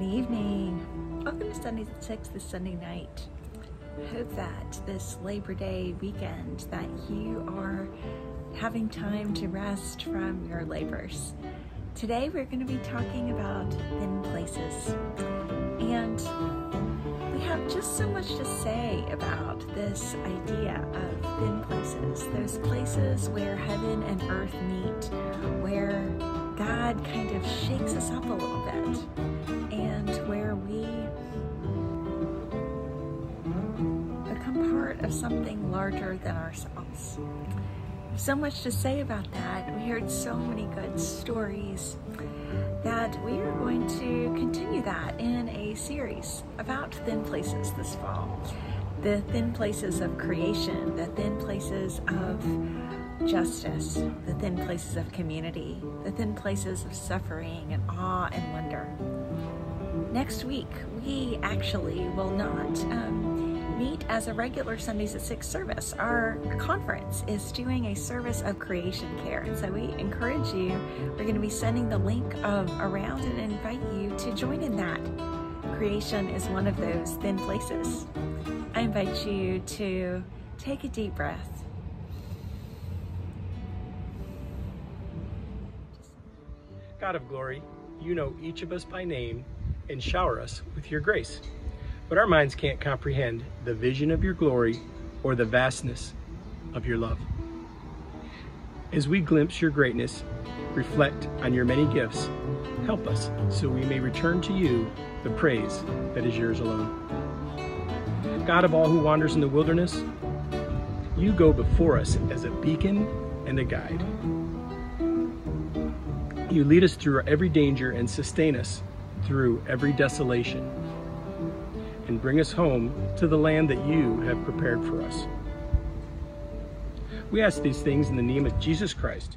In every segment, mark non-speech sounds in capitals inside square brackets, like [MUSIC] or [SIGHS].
Good evening. Welcome to Sundays at 6 this Sunday night. Hope that this Labor Day weekend that you are having time to rest from your labors. Today we're going to be talking about thin places. And we have just so much to say about this idea of thin places. Those places where heaven and earth meet, where God kind of shakes us up a little bit something larger than ourselves. So much to say about that. We heard so many good stories that we are going to continue that in a series about thin places this fall. The thin places of creation, the thin places of justice, the thin places of community, the thin places of suffering and awe and wonder. Next week, we actually will not um, meet as a regular Sundays at 6 service. Our conference is doing a service of creation care. And so we encourage you, we're going to be sending the link of around and invite you to join in that. Creation is one of those thin places. I invite you to take a deep breath God of glory, you know each of us by name and shower us with your grace. But our minds can't comprehend the vision of your glory or the vastness of your love. As we glimpse your greatness, reflect on your many gifts, help us so we may return to you the praise that is yours alone. God of all who wanders in the wilderness, you go before us as a beacon and a guide. You lead us through every danger and sustain us through every desolation and bring us home to the land that you have prepared for us. We ask these things in the name of Jesus Christ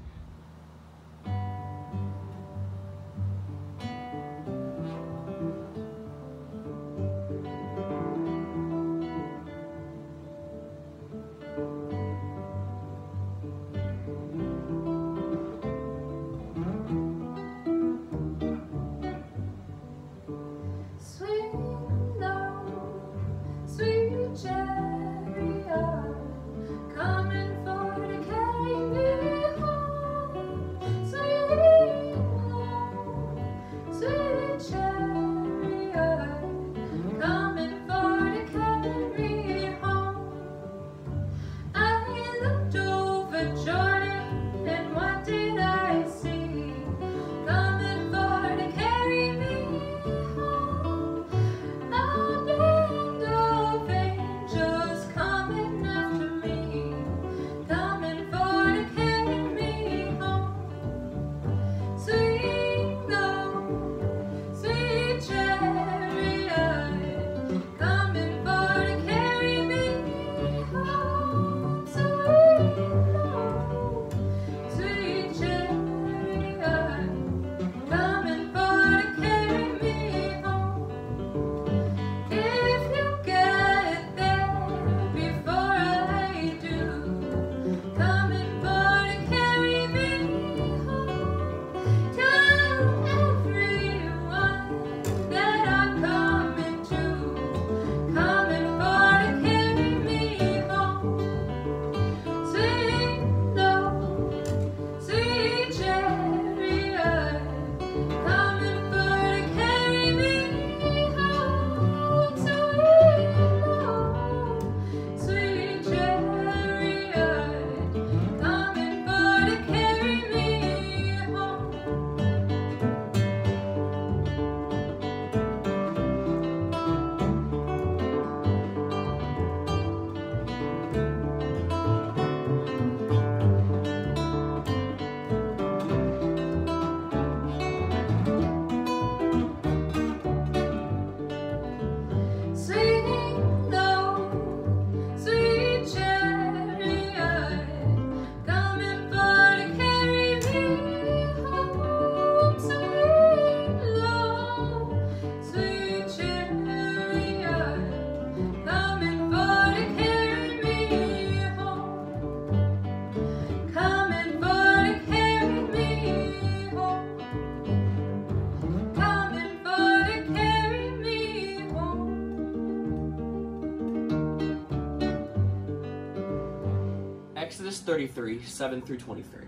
33, 7 through 23.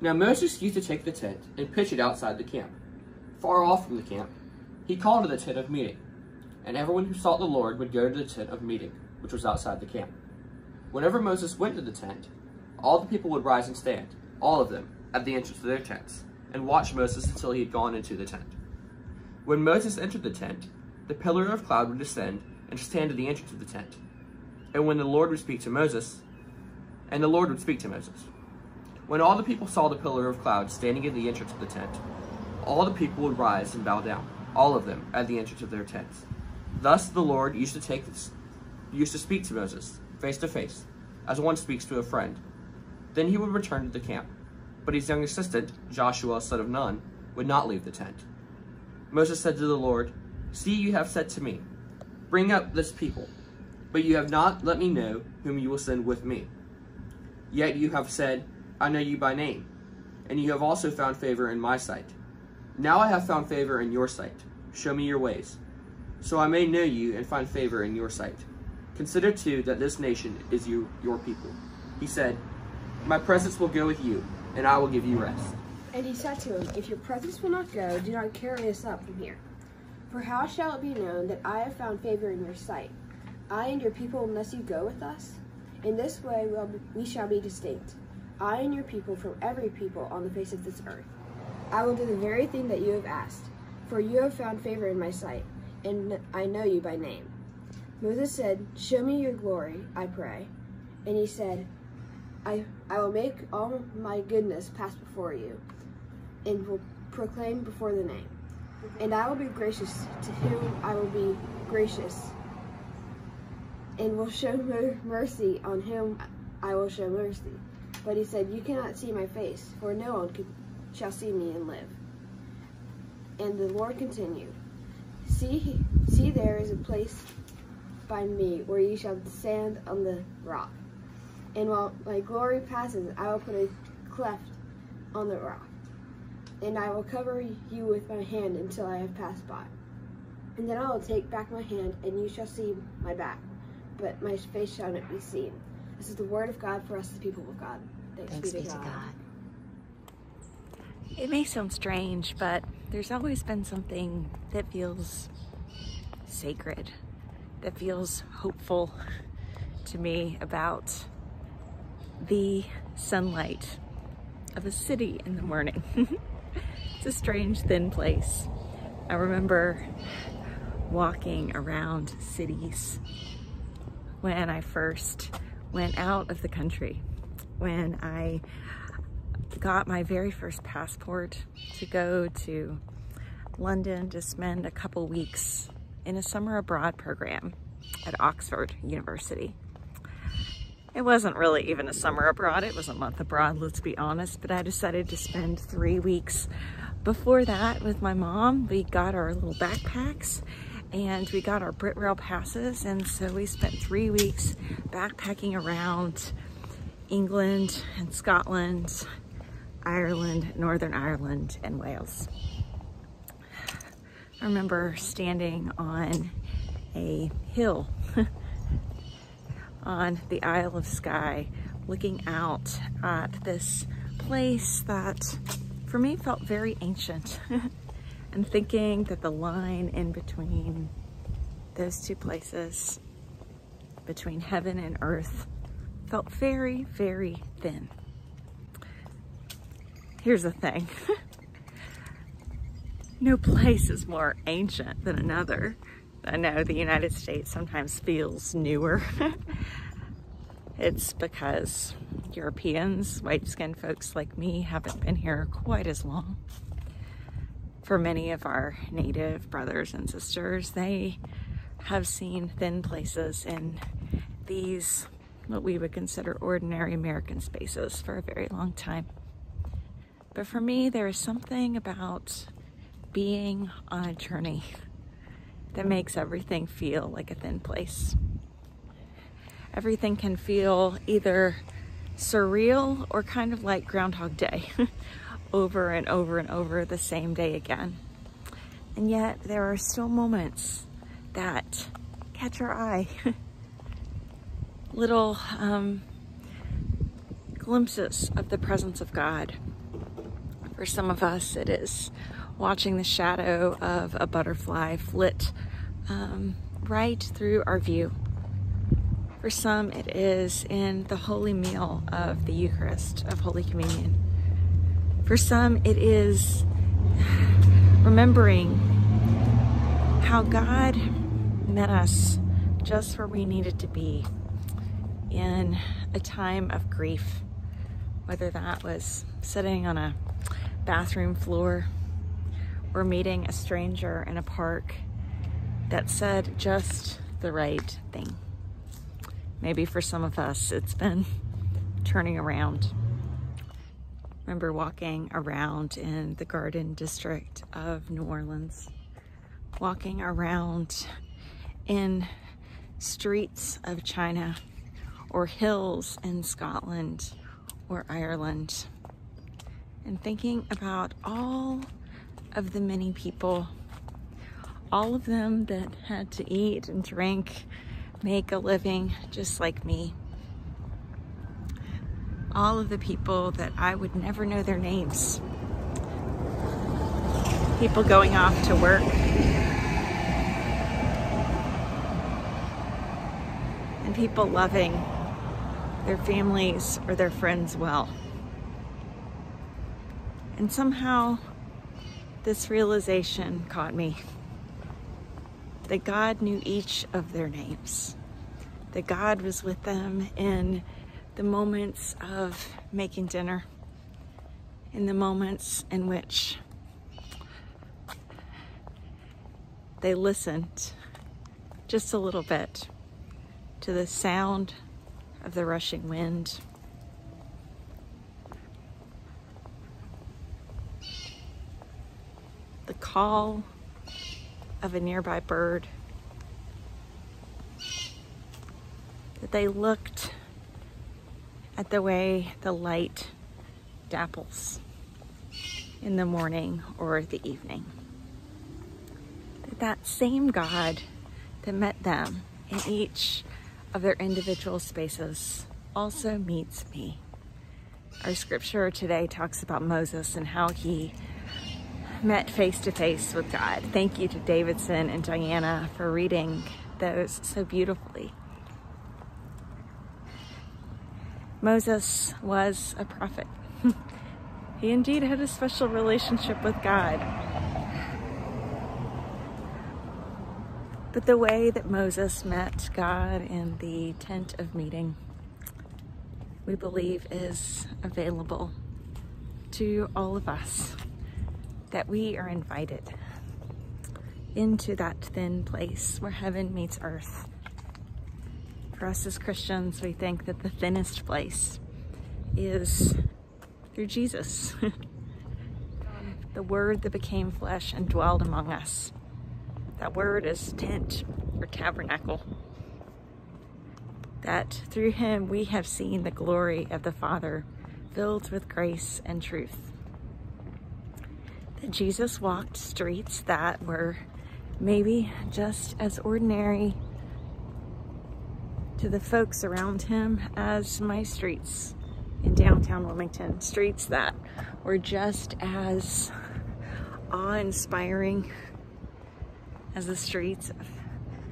Now Moses used to take the tent and pitch it outside the camp. Far off from the camp, he called it the tent of meeting, and everyone who sought the Lord would go to the tent of meeting, which was outside the camp. Whenever Moses went to the tent, all the people would rise and stand, all of them, at the entrance of their tents, and watch Moses until he had gone into the tent. When Moses entered the tent, the pillar of cloud would descend and stand at the entrance of the tent. And when the Lord would speak to Moses, and the Lord would speak to Moses. When all the people saw the pillar of cloud standing at the entrance of the tent, all the people would rise and bow down, all of them, at the entrance of their tents. Thus the Lord used to take this, used to speak to Moses, face to face, as one speaks to a friend. Then he would return to the camp. But his young assistant, Joshua, son of Nun, would not leave the tent. Moses said to the Lord, See, you have said to me, Bring up this people, but you have not let me know whom you will send with me. Yet you have said, I know you by name, and you have also found favor in my sight. Now I have found favor in your sight. Show me your ways, so I may know you and find favor in your sight. Consider too that this nation is you, your people. He said, My presence will go with you, and I will give you rest. And he said to him, If your presence will not go, do not carry us up from here. For how shall it be known that I have found favor in your sight, I and your people, unless you go with us? In this way we shall be distinct, I and your people from every people on the face of this earth. I will do the very thing that you have asked, for you have found favor in my sight, and I know you by name. Moses said, Show me your glory, I pray. And he said, I, I will make all my goodness pass before you, and will proclaim before the name. Mm-hmm. And I will be gracious to whom I will be gracious, and will show mercy on whom I will show mercy. But he said, You cannot see my face, for no one could, shall see me and live. And the Lord continued, See, see there is a place by me where you shall stand on the rock. And while my glory passes, I will put a cleft on the rock. And I will cover you with my hand until I have passed by. And then I will take back my hand, and you shall see my back, but my face shall not be seen. This is the word of God for us, the people of God. Thanks, Thanks be to to God. God. It may sound strange, but there's always been something that feels sacred, that feels hopeful to me about the sunlight of a city in the morning. [LAUGHS] it's a strange, thin place. I remember walking around cities when I first went out of the country, when I got my very first passport to go to London to spend a couple weeks in a summer abroad program at Oxford University. It wasn't really even a summer abroad, it was a month abroad, let's be honest, but I decided to spend three weeks before that with my mom. We got our little backpacks and we got our Brit Rail passes, and so we spent three weeks backpacking around England and Scotland, Ireland, Northern Ireland, and Wales. I remember standing on a hill [LAUGHS] on the Isle of Skye, looking out at this place that for me felt very ancient [LAUGHS] and thinking that the line in between those two places, between heaven and earth, felt very, very thin. Here's the thing. [LAUGHS] no place is more ancient than another. I know the United States sometimes feels newer. [LAUGHS] it's because Europeans, white-skinned folks like me, haven't been here quite as long. For many of our native brothers and sisters, they have seen thin places in these, what we would consider ordinary American spaces for a very long time. But for me, there is something about being on a journey that makes everything feel like a thin place. Everything can feel either surreal or kind of like Groundhog Day, [LAUGHS] over and over and over the same day again. And yet there are still moments that catch our eye. [LAUGHS] Little um, glimpses of the presence of God. For some of us, it is watching the shadow of a butterfly flit um, right through our view. For some, it is in the holy meal of the Eucharist, of Holy Communion. For some, it is remembering how God met us just where we needed to be in a time of grief, whether that was sitting on a bathroom floor or meeting a stranger in a park that said just the right thing. Maybe for some of us, it's been turning around. Remember walking around in the Garden District of New Orleans, walking around in streets of China or hills in Scotland or Ireland and thinking about all of the many people, all of them that had to eat and drink, make a living just like me. All of the people that I would never know their names. People going off to work. And people loving their families or their friends well. And somehow this realization caught me that God knew each of their names, that God was with them in the moments of making dinner, in the moments in which they listened just a little bit to the sound of the rushing wind. The call of a nearby bird. That they looked at the way the light dapples in the morning or the evening. That that same God that met them in each of their individual spaces also meets me. Our scripture today talks about Moses and how he met face to face with God. Thank you to Davidson and Diana for reading those so beautifully. Moses was a prophet. [LAUGHS] he indeed had a special relationship with God. But the way that Moses met God in the tent of meeting, we believe is available to all of us, that we are invited into that thin place where heaven meets earth. For us as Christians, we think that the thinnest place is through Jesus, [LAUGHS] the Word that became flesh and dwelled among us. That word is tent or tabernacle. That through him we have seen the glory of the Father filled with grace and truth. That Jesus walked streets that were maybe just as ordinary to the folks around him as my streets in downtown Wilmington. Streets that were just as awe-inspiring as the streets of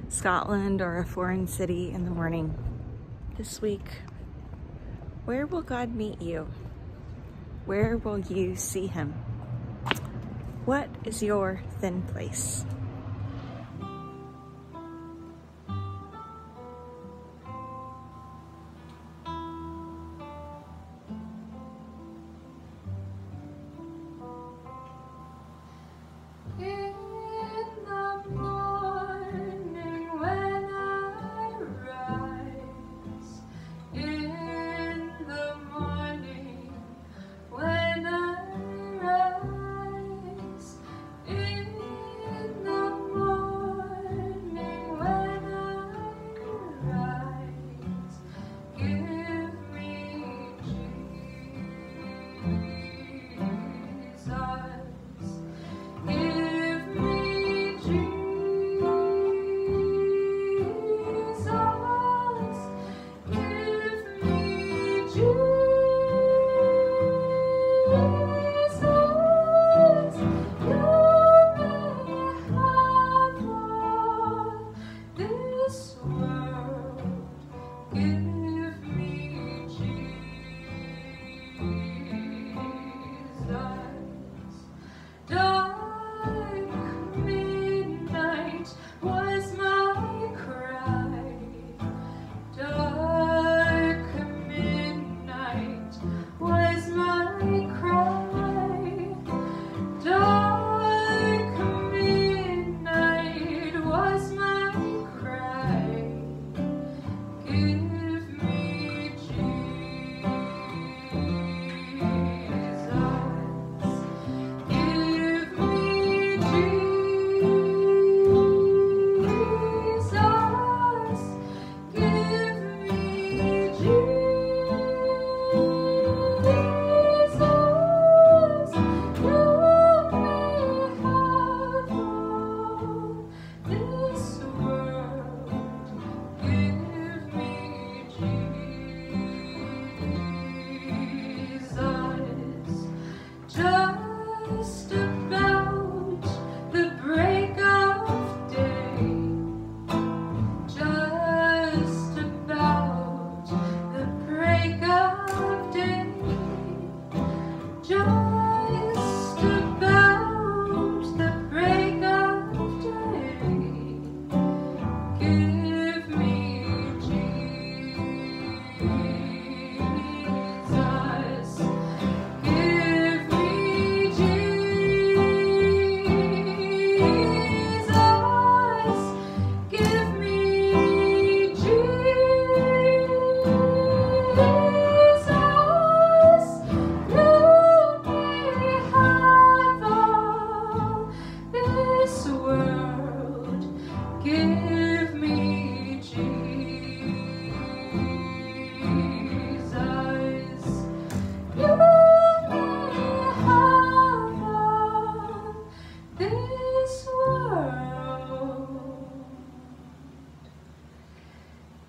Scotland or a foreign city in the morning. This week, where will God meet you? Where will you see him? What is your thin place?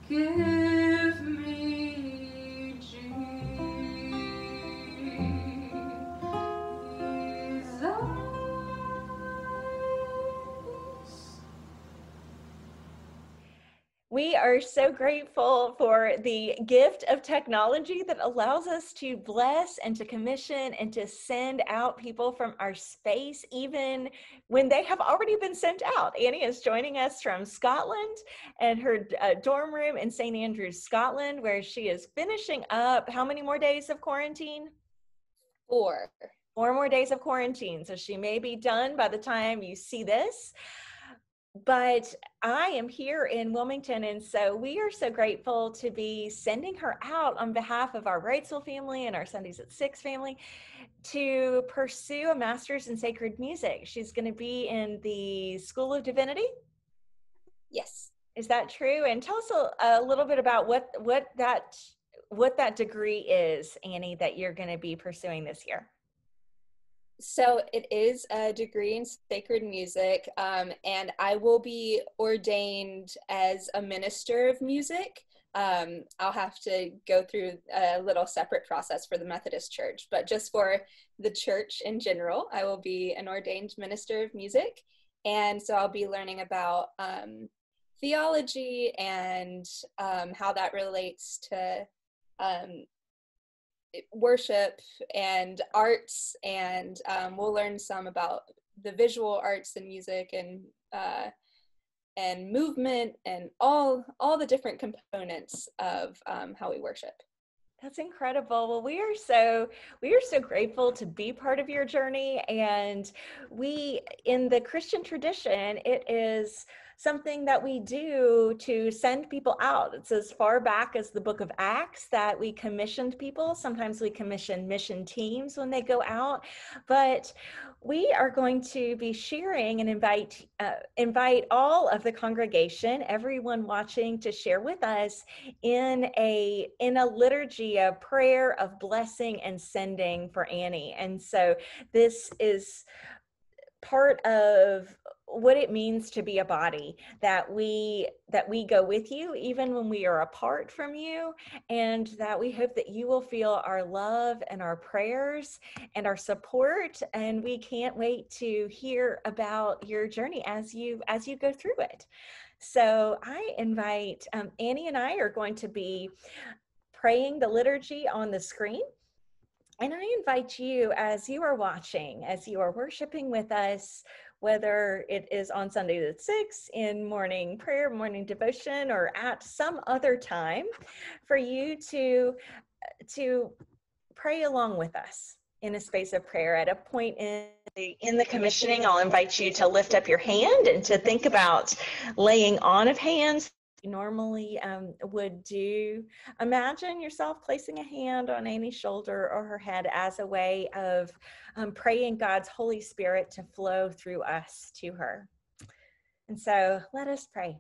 Yeah. Are so grateful for the gift of technology that allows us to bless and to commission and to send out people from our space, even when they have already been sent out. Annie is joining us from Scotland and her uh, dorm room in St. Andrews, Scotland, where she is finishing up how many more days of quarantine? Four. Four more days of quarantine. So she may be done by the time you see this but I am here in Wilmington, and so we are so grateful to be sending her out on behalf of our Wrightsville family and our Sundays at Six family to pursue a master's in sacred music. She's going to be in the School of Divinity. Yes, is that true? And tell us a, a little bit about what what that what that degree is, Annie, that you're going to be pursuing this year. So it is a degree in sacred music, um, and I will be ordained as a minister of music. Um, I'll have to go through a little separate process for the Methodist Church, but just for the church in general, I will be an ordained minister of music. And so I'll be learning about um, theology and um, how that relates to um, worship and arts, and um, we'll learn some about the visual arts and music and uh, and movement and all all the different components of um, how we worship. That's incredible. Well, we are so we are so grateful to be part of your journey and we in the Christian tradition it is something that we do to send people out. It's as far back as the book of Acts that we commissioned people. Sometimes we commission mission teams when they go out, but we are going to be sharing and invite uh, invite all of the congregation, everyone watching, to share with us in a in a liturgy of prayer of blessing and sending for Annie. And so this is part of what it means to be a body that we that we go with you even when we are apart from you and that we hope that you will feel our love and our prayers and our support and we can't wait to hear about your journey as you as you go through it. So i invite um, annie and i are going to be praying the liturgy on the screen and I invite you, as you are watching, as you are worshiping with us, whether it is on Sunday at 6 in morning prayer, morning devotion, or at some other time, for you to, to pray along with us in a space of prayer. At a point in in the commissioning, I'll invite you to lift up your hand and to think about laying on of hands normally um, would do. Imagine yourself placing a hand on Annie's shoulder or her head as a way of um, praying God's Holy Spirit to flow through us to her. And so let us pray.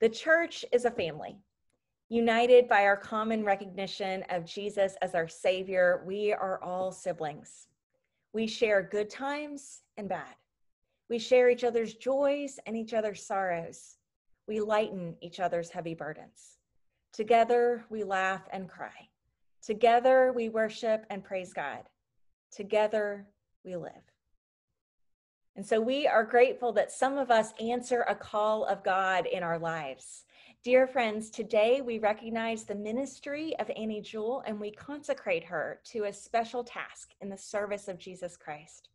The church is a family. United by our common recognition of Jesus as our Savior, we are all siblings. We share good times and bad. We share each other's joys and each other's sorrows we lighten each other's heavy burdens. Together, we laugh and cry. Together, we worship and praise God. Together, we live. And so we are grateful that some of us answer a call of God in our lives. Dear friends, today we recognize the ministry of Annie Jewell and we consecrate her to a special task in the service of Jesus Christ.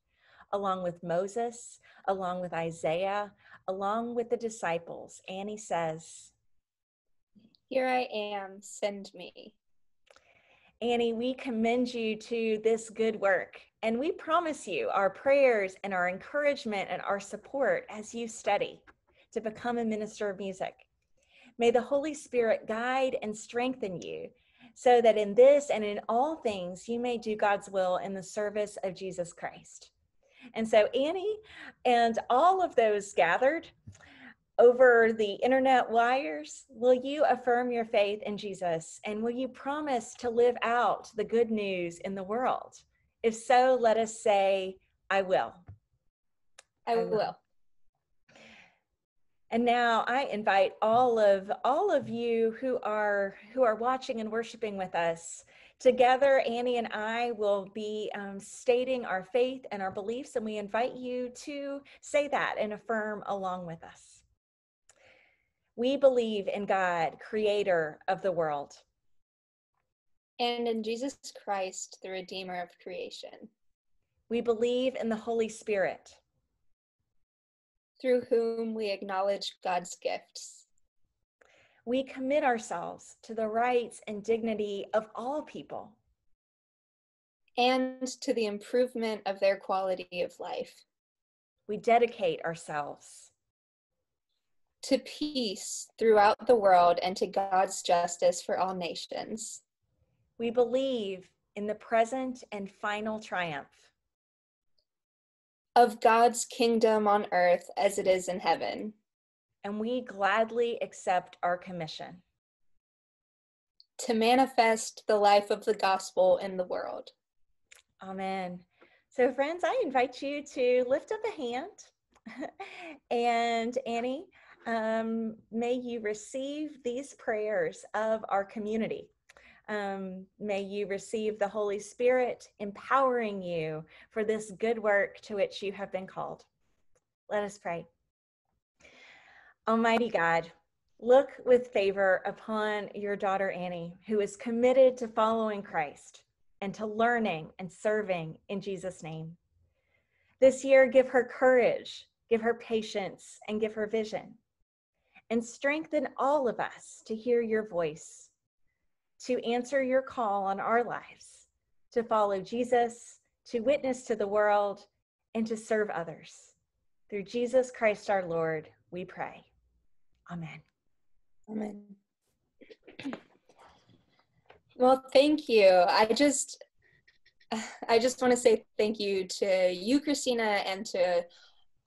Along with Moses, along with Isaiah, along with the disciples, Annie says, Here I am, send me. Annie, we commend you to this good work, and we promise you our prayers and our encouragement and our support as you study to become a minister of music. May the Holy Spirit guide and strengthen you so that in this and in all things you may do God's will in the service of Jesus Christ. And so, Annie and all of those gathered over the internet wires, will you affirm your faith in Jesus and will you promise to live out the good news in the world? If so, let us say, I will. I, will. And now I invite all of all of you who are who are watching and worshiping with us Together, Annie and I will be um, stating our faith and our beliefs, and we invite you to say that and affirm along with us. We believe in God, creator of the world. And in Jesus Christ, the Redeemer of creation. We believe in the Holy Spirit, through whom we acknowledge God's gifts. We commit ourselves to the rights and dignity of all people and to the improvement of their quality of life. We dedicate ourselves to peace throughout the world and to God's justice for all nations. We believe in the present and final triumph of God's kingdom on earth as it is in heaven. And we gladly accept our commission to manifest the life of the gospel in the world. Amen. So, friends, I invite you to lift up a hand. [LAUGHS] and Annie, um, may you receive these prayers of our community. Um, may you receive the Holy Spirit empowering you for this good work to which you have been called. Let us pray. Almighty God, look with favor upon your daughter Annie, who is committed to following Christ and to learning and serving in Jesus' name. This year, give her courage, give her patience, and give her vision. And strengthen all of us to hear your voice to answer your call on our lives, to follow Jesus, to witness to the world, and to serve others. Through Jesus Christ our Lord, we pray. Amen. Amen. Well, thank you. I just [SIGHS] I just want to say thank you to you, Christina, and to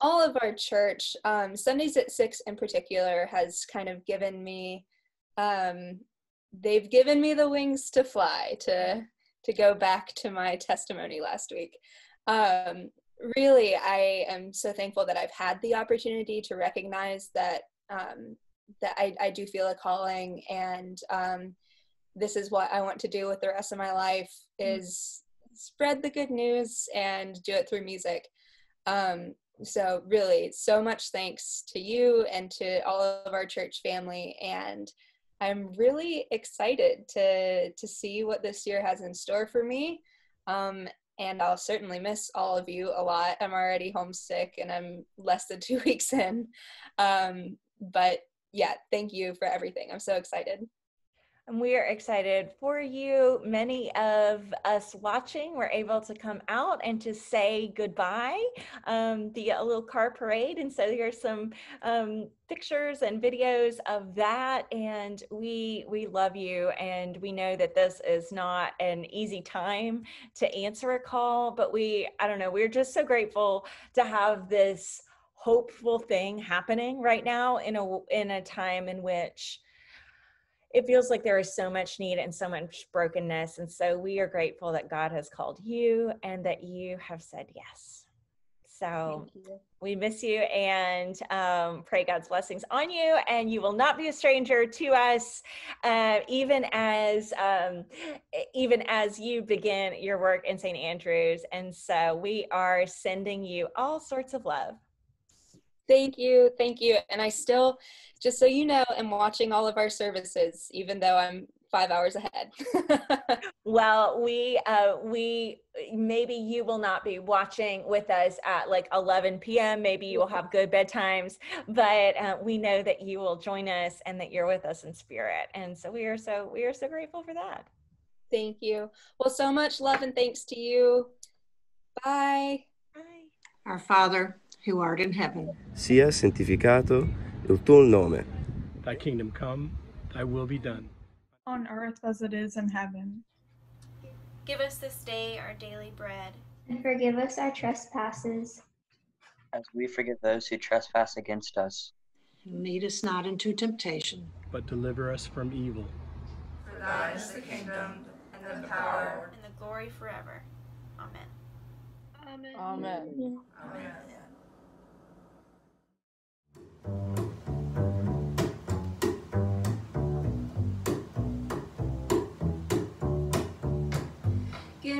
all of our church. Um, Sundays at six in particular has kind of given me um, they've given me the wings to fly to to go back to my testimony last week um, really i am so thankful that i've had the opportunity to recognize that um, that I, I, do feel a calling and um, this is what i want to do with the rest of my life mm. is mm. spread the good news and do it through music um, so really so much thanks to you and to all of our church family and I'm really excited to to see what this year has in store for me. Um, and I'll certainly miss all of you a lot. I'm already homesick and I'm less than [LAUGHS] two weeks in. Um, but yeah, thank you for everything. I'm so excited. And we are excited for you. Many of us watching were able to come out and to say goodbye um, via a little car parade. And so there's some um, pictures and videos of that. And we we love you. And we know that this is not an easy time to answer a call, but we, I don't know, we're just so grateful to have this hopeful thing happening right now in a in a time in which it feels like there is so much need and so much brokenness. And so we are grateful that God has called you and that you have said yes. So we miss you and um, pray God's blessings on you. And you will not be a stranger to us, uh, even as um, even as you begin your work in St. Andrews. And so we are sending you all sorts of love. Thank you. Thank you. And I still, just so you know, am watching all of our services, even though I'm five hours ahead. [LAUGHS] well, we, uh, we, maybe you will not be watching with us at like 11 p.m. Maybe you will have good bedtimes, but uh, we know that you will join us and that you're with us in spirit. And so we are so, we are so grateful for that. Thank you. Well, so much love and thanks to you. Bye. Bye. Our Father, who art in heaven. Sia santificato il tuo nome. Thy kingdom come, thy will be done. On earth as it is in heaven. Give us this day our daily bread. And forgive us our trespasses. As we forgive those who trespass against us. And lead us not into temptation. But deliver us from evil. For thine is the kingdom, and the power, and the glory forever. Amen. Amen. Amen. Amen. Amen.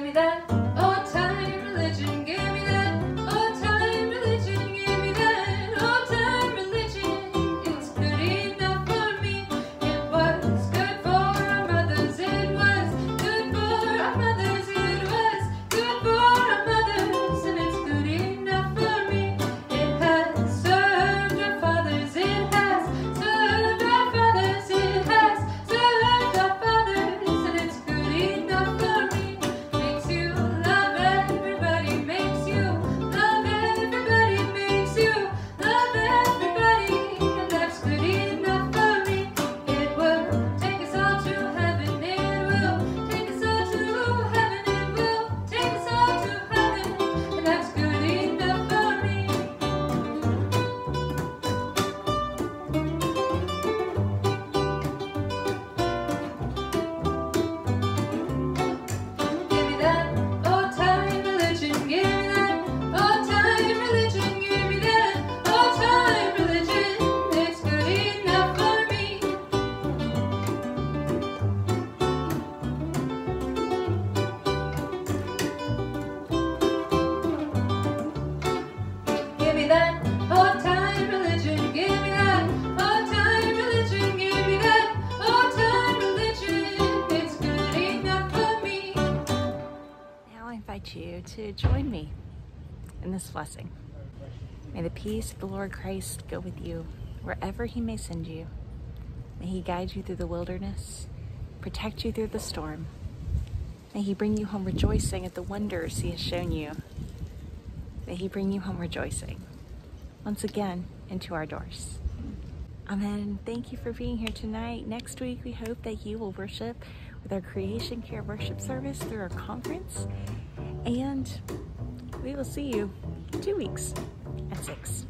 Give me that old time blessing. May the peace of the Lord Christ go with you wherever he may send you. May he guide you through the wilderness, protect you through the storm. May he bring you home rejoicing at the wonders he has shown you. May he bring you home rejoicing once again into our doors. Amen. Thank you for being here tonight. Next week, we hope that you will worship with our Creation Care worship service through our conference. And we will see you two weeks at 6.